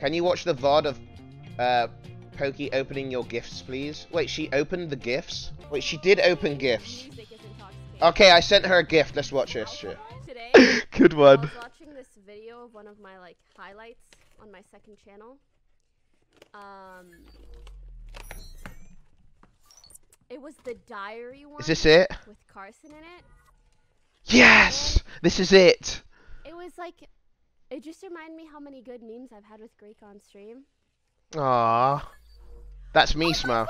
Can you watch the VOD of uh, Poki opening your gifts, please? Wait, she opened the gifts? Wait, she did open gifts. Music is intoxicating. Okay, I sent her a gift. Let's watch this shit. Today, Good I one. was watching this video of one of my like highlights on my second channel. Um, it was the diary one Is this it? with Carson in it. Yes! This is it! It was like, it just reminded me how many good memes I've had with Greek on stream. Ah, That's me, Smo. God!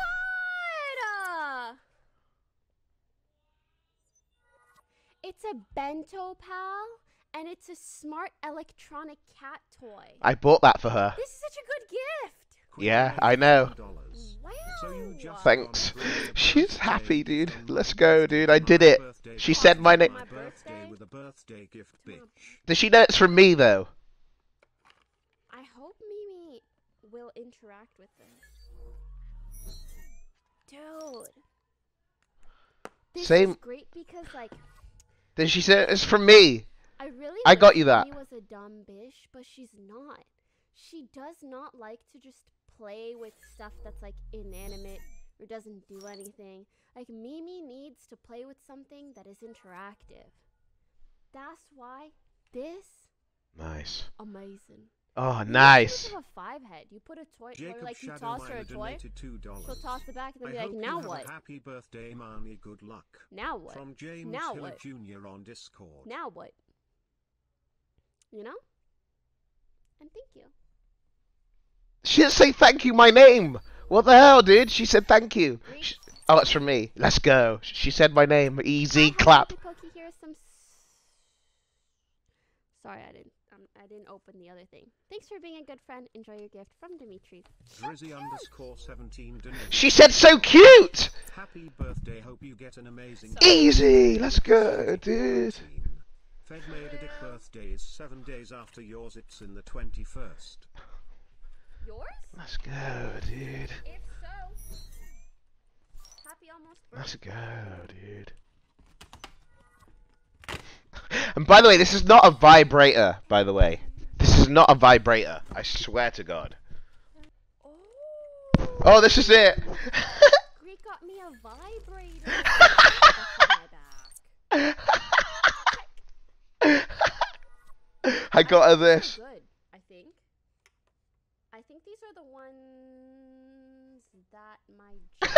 Uh, It's a bento pal, and it's a smart electronic cat toy. I bought that for her. This is such a good gift. Yeah, I know. Wow. So you just Thanks. gone through the She's happy, dude. Let's go, dude. I did it. She said my name. My birthday birthday? with a birthday gift, bitch. Does she know it's from me, though? I hope Mimi will interact with this. Dude. This Same- is great because like Then she said it's from me. I really I got you that. Mimi was a dumb bitch, but she's not. She does not like to just play with stuff that's like inanimate or doesn't do anything. Like Mimi needs to play with something that is interactive. That's why this Nice. amazing. Oh, nice. should have a five head. You put a toy, or like you Shadow toss her a toy, donated two dollars. she'll toss it back and then I be like, now what? happy birthday, Marnie. Good luck. Now what? From James Now Hiller what? Jr. on Discord. Now what? You know? And thank you. She didn't say thank you, my name. What the hell, dude? She said thank you. She- oh, it's from me. Let's go. She said my name. Easy clap. Happy Poki, here's some. s- Sorry, I didn't. Um, I didn't open the other thing. Thanks for being a good friend. Enjoy your gift from Dimitri. Drizzy underscore 17. She said so cute. Happy birthday. Hope you get an amazing. Easy. Let's go, dude. Fed made a dick birthday is seven days after yours. It's in the 21st. Yours? Let's go, dude. If so. Happy almost Let's go, dude. And by the way, this is not a vibrator, by the way. This is not a vibrator. I swear to God. Oh. Oh, this is it. Greek got me a vibrator. That's on my back. I got her this. Good, I think. I think these are the ones that my.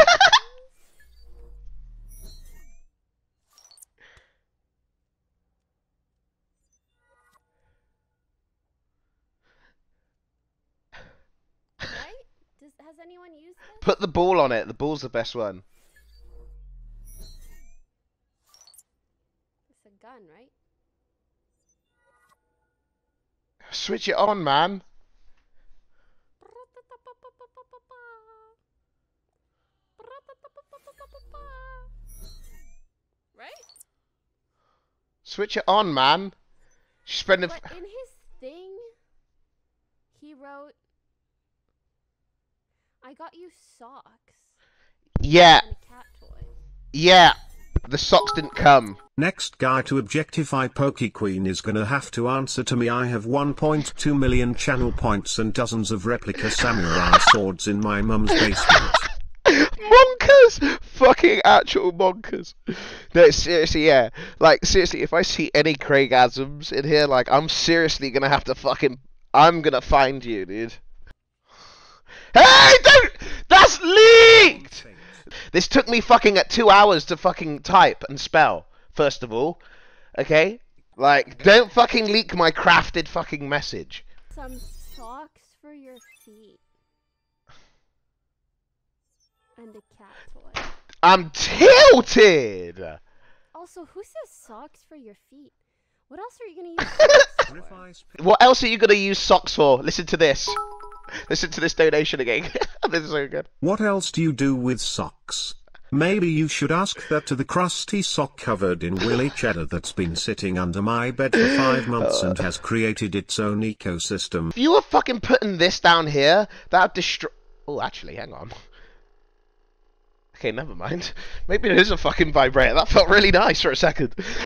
has anyone used this? Put the ball on it. The ball's the best one. It's a gun, right? Switch it on, man. Right? Switch it on, man. She's spending. But in his thing, he wrote, I got you socks Yeah, and a cat toy. yeah. The socks didn't come. Next guy to objectify Poki Queen is gonna have to answer to me. I have 1.2 million channel points and dozens of replica samurai swords in my mum's basement. monkers! Fucking actual monkers. No, seriously, yeah. Like, seriously, if I see any Craigasms in here, like, I'm seriously gonna have to fucking. I'm gonna find you, dude. Hey, don't! That's leaked! This took me fucking at two hours to fucking type and spell, first of all. Okay? Like, don't fucking leak my crafted fucking message. Some socks for your feet. And a cat toy. I'm tilted! Also, who says socks for your feet? What else are you gonna use socks for? What else are you gonna use socks for? Listen to this. Listen to this donation again. this is so good. What else do you do with socks? Maybe you should ask that to the crusty sock covered in willy cheddar that's been sitting under my bed for five months and uh. has created its own ecosystem. If you were fucking putting this down here, that would destroy. Oh, actually, hang on. Okay, never mind. Maybe it is a fucking vibrator. That felt really nice for a second.